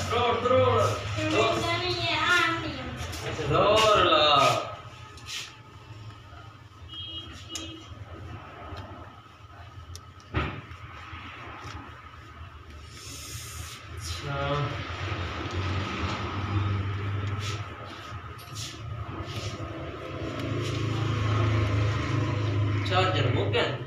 stroll stroll ज़ोर ला charger मुक्का